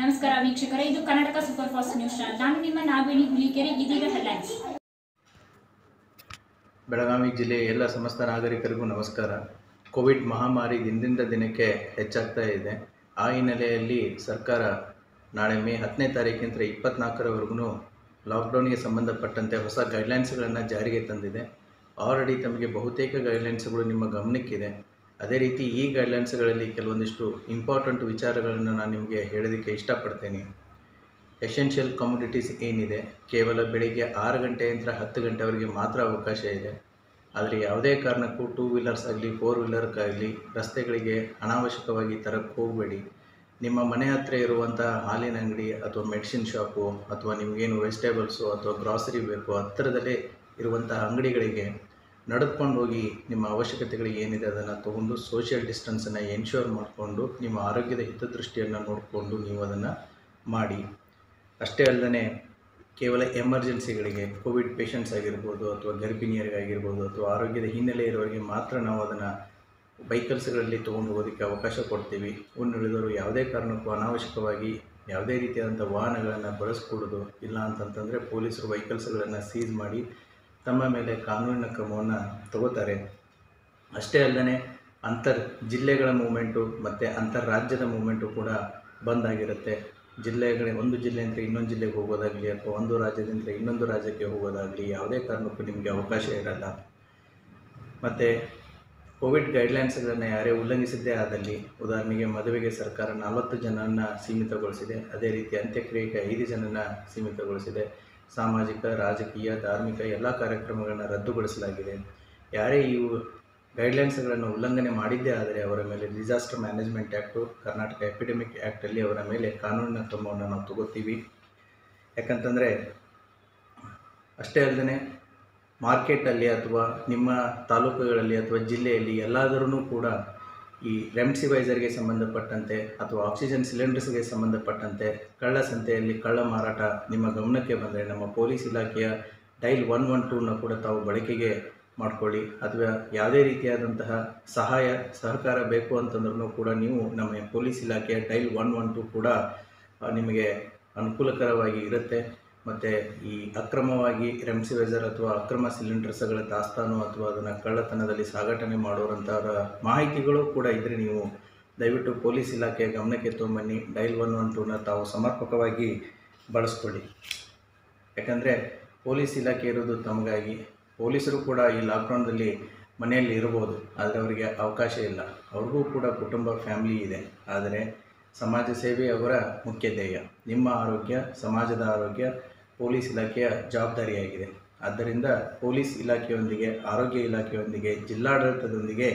ನಮಸ್ಕಾರ ವೀಕ್ಷಕರೇ, ಇದು ಕರ್ನಾಟಕ ಸೂಪರ್ ಫಾಸ್ಟ್ ನ್ಯೂಸ್ ನಾನು ನಿಮ್ಮ ನಾಗವೇಣಿ ಹುಲಿಕೆರೆ, ಇದೀಗ ಹೆಡ್ಲೈನ್ಸ್. ಬೆಳಗಾವಿ ಜಿಲ್ಲೆಯ ಎಲ್ಲ ಸಮಸ್ತ ನಾಗರಿಕರಿಗೂ ನಮಸ್ಕಾರ. ಕೋವಿಡ್ ಮಹಾಮಾರಿ ದಿನದಿಂದ ದಿನಕ್ಕೆ ಹೆಚ್ಚಾಗ್ತಾ ಇದೆ. ಆ ಹಿನ್ನೆಲೆಯಲ್ಲಿ ಸರ್ಕಾರ ನಾಳೆ ಮೇ ಹತ್ತನೇ ತಾರೀಕಿಂದ ಇಪ್ಪತ್ನಾಲ್ಕರವರೆಗೂ ಲಾಕ್ಡೌನ್ಗೆ ಸಂಬಂಧಪಟ್ಟಂತೆ ಹೊಸ ಗೈಡ್ಲೈನ್ಸ್ಗಳನ್ನು ಜಾರಿಗೆ ತಂದಿದೆ. ಆಲ್ರೆಡಿ ತಮಗೆ ಬಹುತೇಕ ಗೈಡ್ಲೈನ್ಸ್ಗಳು ನಿಮ್ಮ ಗಮನಕ್ಕಿದೆ. ಅದೇ ರೀತಿ ಈ ಗೈಡ್ಲೈನ್ಸ್ಗಳಲ್ಲಿ ಕೆಲವೊಂದಿಷ್ಟು ಇಂಪಾರ್ಟೆಂಟ್ ವಿಚಾರಗಳನ್ನು ನಾನು ನಿಮಗೆ ಹೇಳೋದಕ್ಕೆ ಇಷ್ಟಪಡ್ತೇನೆ. ಎಸೆನ್ಷಿಯಲ್ ಕಮ್ಯುನಿಟೀಸ್ ಏನಿದೆ? ಕೇವಲ ಬೆಳಿಗ್ಗೆ ಆರು ಗಂಟೆಯಿಂದ ಹತ್ತು ಗಂಟೆವರೆಗೆ ಮಾತ್ರ ಅವಕಾಶ ಇದೆ. ಆದರೆ ಯಾವುದೇ ಕಾರಣಕ್ಕೂ ಟೂ ವೀಲರ್ಸ್ ಆಗಲಿ ಫೋರ್ ವೀಲರ್ಗಾಗಲಿ ರಸ್ತೆಗಳಿಗೆ ಅನಾವಶ್ಯಕವಾಗಿ ತರಕ್ಕೆ ಹೋಗಬೇಡಿ. ನಿಮ್ಮ ಮನೆ ಹತ್ತಿರ ಇರುವಂಥ ಹಾಲಿನ ಅಂಗಡಿ ಅಥವಾ ಮೆಡಿಸಿನ್ ಶಾಪು ಅಥವಾ ನಿಮಗೇನು ವೆಜಿಟೇಬಲ್ಸು ಅಥವಾ ಗ್ರಾಸರಿ ಬೇಕು ಹತ್ತಿರದಲ್ಲೇ ಇರುವಂಥ ಅಂಗಡಿಗಳಿಗೆ ನಡೆದುಕೊಂಡು ಹೋಗಿ ನಿಮ್ಮ ಅವಶ್ಯಕತೆಗಳಿಗೆ ಏನಿದೆ ಅದನ್ನು ತೊಗೊಂಡು ಸೋಷಿಯಲ್ ಡಿಸ್ಟೆನ್ಸನ್ನು ಎನ್ಶೋರ್ ಮಾಡಿಕೊಂಡು ನಿಮ್ಮ ಆರೋಗ್ಯದ ಹಿತದೃಷ್ಟಿಯನ್ನು ನೋಡಿಕೊಂಡು ನೀವು ಅದನ್ನು ಮಾಡಿ. ಅಷ್ಟೇ ಅಲ್ಲದೆ ಕೇವಲ ಎಮರ್ಜೆನ್ಸಿಗಳಿಗೆ ಕೋವಿಡ್ ಪೇಷಂಟ್ಸ್ ಆಗಿರ್ಬೋದು ಅಥವಾ ಗರ್ಭಿಣಿಯರಿಗಾಗಿರ್ಬೋದು ಅಥವಾ ಆರೋಗ್ಯದ ಹಿನ್ನೆಲೆ ಇರೋರಿಗೆ ಮಾತ್ರ ನಾವು ಅದನ್ನು ವೆಹಿಕಲ್ಸ್ಗಳಲ್ಲಿ ತೊಗೊಂಡು ಹೋಗೋದಕ್ಕೆ ಅವಕಾಶ ಕೊಡ್ತೀವಿ. ಉನ್ನುಳಿದವರು ಯಾವುದೇ ಕಾರಣಕ್ಕೂ ಅನಾವಶ್ಯಕವಾಗಿ ಯಾವುದೇ ರೀತಿಯಾದಂಥ ವಾಹನಗಳನ್ನು ಬಳಸ್ಕೊಡೋದು ಇಲ್ಲ ಅಂತಂತಂದರೆ ಪೊಲೀಸರು ವೆಹಿಕಲ್ಸ್ಗಳನ್ನು ಸೀಸ್ ಮಾಡಿ ತಮ್ಮ ಮೇಲೆ ಕಾನೂನಿನ ಕ್ರಮವನ್ನು ತಗೋತಾರೆ. ಅಷ್ಟೇ ಅಲ್ಲದೆ ಅಂತರ್ ಜಿಲ್ಲೆಗಳ ಮೂಮೆಂಟು ಮತ್ತು ಅಂತರ್ರಾಜ್ಯದ ಮೂಮೆಂಟು ಕೂಡ ಬಂದ್ ಆಗಿರುತ್ತೆ. ಜಿಲ್ಲೆಗಳ ಒಂದು ಜಿಲ್ಲೆಯಿಂದ ಇನ್ನೊಂದು ಜಿಲ್ಲೆಗೆ ಹೋಗೋದಾಗಲಿ ಅಥವಾ ಒಂದು ರಾಜ್ಯದಿಂದ ಇನ್ನೊಂದು ರಾಜ್ಯಕ್ಕೆ ಹೋಗೋದಾಗಲಿ ಯಾವುದೇ ಕಾರಣಕ್ಕೂ ನಿಮಗೆ ಅವಕಾಶ ಇರಲ್ಲ. ಮತ್ತು ಕೋವಿಡ್ ಗೈಡ್ಲೈನ್ಸ್ಗಳನ್ನು ಯಾರೇ ಉಲ್ಲಂಘಿಸಿದ್ದೇ ಆದಲ್ಲಿ ಉದಾಹರಣೆಗೆ ಮದುವೆಗೆ ಸರ್ಕಾರ ನಲವತ್ತು ಜನರನ್ನು ಸೀಮಿತಗೊಳಿಸಿದೆ. ಅದೇ ರೀತಿ ಅಂತ್ಯಕ್ರಿಯೆಗೆ ಐದು ಜನನ ಸೀಮಿತಗೊಳಿಸಿದೆ. ಸಾಮಾಜಿಕ, ರಾಜಕೀಯ, ಧಾರ್ಮಿಕ ಎಲ್ಲ ಕಾರ್ಯಕ್ರಮಗಳನ್ನು ರದ್ದುಗೊಳಿಸಲಾಗಿದೆ. ಯಾರೇ ಇವು ಗೈಡ್ಲೈನ್ಸ್ಗಳನ್ನು ಉಲ್ಲಂಘನೆ ಮಾಡಿದ್ದೇ ಆದರೆ ಅವರ ಮೇಲೆ disaster management act Karnataka epidemic ಆ್ಯಕ್ಟಲ್ಲಿ ಅವರ ಮೇಲೆ ಕಾನೂನಿನ ಕ್ರಮವನ್ನು ನಾವು ತಗೋತೀವಿ. ಯಾಕಂತಂದರೆ ಅಷ್ಟೇ ಅಲ್ಲದೆ ಮಾರ್ಕೆಟಲ್ಲಿ ಅಥವಾ ನಿಮ್ಮ ತಾಲೂಕುಗಳಲ್ಲಿ ಅಥವಾ ಜಿಲ್ಲೆಯಲ್ಲಿ ಎಲ್ಲಾದರೂ ಕೂಡ ಈ ರೆಮ್ಡಿಸಿವೈಸರ್ಗೆ ಸಂಬಂಧಪಟ್ಟಂತೆ ಅಥವಾ ಆಕ್ಸಿಜನ್ ಸಿಲಿಂಡರ್ಸ್ಗೆ ಸಂಬಂಧಪಟ್ಟಂತೆ ಕಳ್ಳ ಸಂತೆಯಲ್ಲಿ ಕಳ್ಳ ಮಾರಾಟ ನಿಮ್ಮ ಗಮನಕ್ಕೆ ಬಂದರೆ ನಮ್ಮ ಪೊಲೀಸ್ ಇಲಾಖೆಯ ಡೈಲ್ ಒನ್ ಒನ್ ಟೂನ ಕೂಡ ತಾವು ಬಳಕೆಗೆ ಮಾಡ್ಕೊಳ್ಳಿ. ಅಥವಾ ಯಾವುದೇ ರೀತಿಯಾದಂತಹ ಸಹಾಯ, ಸಹಕಾರ ಬೇಕು ಅಂತಂದ್ರೂ ಕೂಡ ನೀವು ನಮ್ಮ ಪೊಲೀಸ್ ಇಲಾಖೆಯ ಡೈಲ್ ಒನ್ ಒನ್ ಟೂ ಕೂಡ ನಿಮಗೆ ಅನುಕೂಲಕರವಾಗಿ ಇರುತ್ತೆ. ಮತ್ತು ಈ ಅಕ್ರಮವಾಗಿ ರೆಮ್ಸಿವೈಸರ್ ಅಥವಾ ಅಕ್ರಮ ಸಿಲಿಂಡರ್ಸ್ಗಳ ದಾಸ್ತಾನು ಅಥವಾ ಅದನ್ನು ಕಳ್ಳತನದಲ್ಲಿ ಸಾಗಾಟನೆ ಮಾಡೋರಂಥವರ ಮಾಹಿತಿಗಳು ಕೂಡ ಇದ್ದರೆ ನೀವು ದಯವಿಟ್ಟು ಪೊಲೀಸ್ ಇಲಾಖೆಯ ಗಮನಕ್ಕೆ ತೊಗೊಂಬನ್ನಿ. ಡೈಲ್ ಒನ್ ಒನ್ ಟೂನ ತಾವು ಸಮರ್ಪಕವಾಗಿ ಬಳಸ್ಕೊಳ್ಳಿ. ಯಾಕಂದರೆ ಪೊಲೀಸ್ ಇಲಾಖೆ ಇರೋದು ತಮಗಾಗಿ. ಪೊಲೀಸರು ಕೂಡ ಈ ಲಾಕ್ಡೌನ್ದಲ್ಲಿ ಮನೆಯಲ್ಲಿ ಇರ್ಬೋದು, ಆದರೆ ಅವರಿಗೆ ಅವಕಾಶ ಇಲ್ಲ. ಅವ್ರಿಗೂ ಕೂಡ ಕುಟುಂಬ ಫ್ಯಾಮಿಲಿ ಇದೆ. ಆದರೆ ಸಮಾಜ ಸೇವೆ ಅವರ ಮುಖ್ಯ ಧ್ಯೇಯ. ನಿಮ್ಮ ಆರೋಗ್ಯ, ಸಮಾಜದ ಆರೋಗ್ಯ ಪೊಲೀಸ್ ಇಲಾಖೆಯ ಜವಾಬ್ದಾರಿಯಾಗಿದೆ. ಆದ್ದರಿಂದ ಪೊಲೀಸ್ ಇಲಾಖೆಯೊಂದಿಗೆ, ಆರೋಗ್ಯ ಇಲಾಖೆಯೊಂದಿಗೆ, ಜಿಲ್ಲಾಡಳಿತದೊಂದಿಗೆ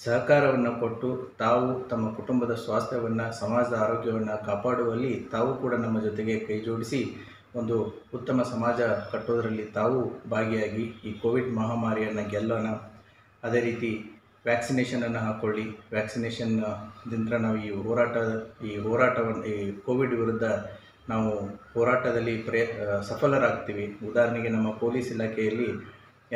ಸಹಕಾರವನ್ನು ಕೊಟ್ಟು ತಾವು ತಮ್ಮ ಕುಟುಂಬದ ಸ್ವಾಸ್ಥ್ಯವನ್ನು, ಸಮಾಜದ ಆರೋಗ್ಯವನ್ನು ಕಾಪಾಡುವಲ್ಲಿ ತಾವು ಕೂಡ ನಮ್ಮ ಜೊತೆಗೆ ಕೈಜೋಡಿಸಿ ಒಂದು ಉತ್ತಮ ಸಮಾಜ ಕಟ್ಟೋದರಲ್ಲಿ ತಾವು ಭಾಗಿಯಾಗಿ ಈ ಕೋವಿಡ್ ಮಹಾಮಾರಿಯನ್ನು ಗೆಲ್ಲೋಣ. ಅದೇ ರೀತಿ ವ್ಯಾಕ್ಸಿನೇಷನನ್ನು ಹಾಕ್ಕೊಳ್ಳಿ ವ್ಯಾಕ್ಸಿನೇಷನ್ದಿಂದ ನಾವು ಈ ಹೋರಾಟ, ಈ ಹೋರಾಟವನ್ನು, ಈ ಕೋವಿಡ್ ವಿರುದ್ಧ ನಾವು ಹೋರಾಟದಲ್ಲಿ ಪ್ರಯ ಸಫಲರಾಗ್ತೀವಿ. ಉದಾಹರಣೆಗೆ ನಮ್ಮ ಪೊಲೀಸ್ ಇಲಾಖೆಯಲ್ಲಿ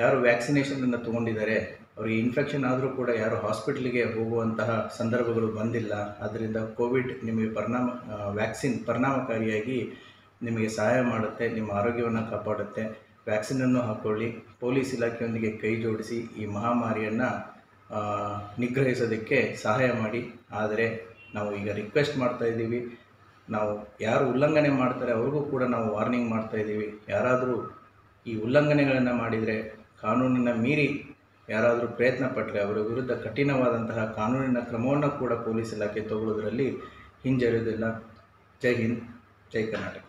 ಯಾರು ವ್ಯಾಕ್ಸಿನೇಷನನ್ನು ತೊಗೊಂಡಿದ್ದಾರೆ, ಅವರಿಗೆ ಇನ್ಫೆಕ್ಷನ್ ಆದರೂ ಕೂಡ ಯಾರು ಹಾಸ್ಪಿಟ್ಲಿಗೆ ಹೋಗುವಂತಹ ಸಂದರ್ಭಗಳು ಬಂದಿಲ್ಲ. ಆದ್ದರಿಂದ ಕೋವಿಡ್ ನಿಮಗೆ ಪರಿಣಾಮ ವ್ಯಾಕ್ಸಿನ್ ಪರಿಣಾಮಕಾರಿಯಾಗಿ ನಿಮಗೆ ಸಹಾಯ ಮಾಡುತ್ತೆ, ನಿಮ್ಮ ಆರೋಗ್ಯವನ್ನು ಕಾಪಾಡುತ್ತೆ. ವ್ಯಾಕ್ಸಿನನ್ನು ಹಾಕ್ಕೊಳ್ಳಿ ಪೊಲೀಸ್ ಇಲಾಖೆಯೊಂದಿಗೆ ಕೈ ಜೋಡಿಸಿ ಈ ಮಹಾಮಾರಿಯನ್ನು ನಿಗ್ರಹಿಸೋದಕ್ಕೆ ಸಹಾಯ ಮಾಡಿ. ಆದರೆ ನಾವು ಈಗ ರಿಕ್ವೆಸ್ಟ್ ಮಾಡ್ತಾ ಇದ್ದೀವಿ. ನಾವು ಯಾರು ಉಲ್ಲಂಘನೆ ಮಾಡ್ತಾರೆ ಅವ್ರಿಗೂ ಕೂಡ ನಾವು ವಾರ್ನಿಂಗ್ ಮಾಡ್ತಾ ಇದ್ದೀವಿ. ಯಾರಾದರೂ ಈ ಉಲ್ಲಂಘನೆಗಳನ್ನು ಮಾಡಿದರೆ ಕಾನೂನನ್ನು ಮೀರಿ ಯಾರಾದರೂ ಪ್ರಯತ್ನ ಪಟ್ಟರೆ ಅವರ ವಿರುದ್ಧ ಕಠಿಣವಾದಂತಹ ಕಾನೂನಿನ ಕ್ರಮವನ್ನು ಕೂಡ ಪೊಲೀಸ್ ಇಲಾಖೆ ತಗೊಳ್ಳೋದ್ರಲ್ಲಿ ಹಿಂಜರಿಯೋದಿಲ್ಲ. ಜೈ ಹಿಂದ್, ಜೈ ಕರ್ನಾಟಕ.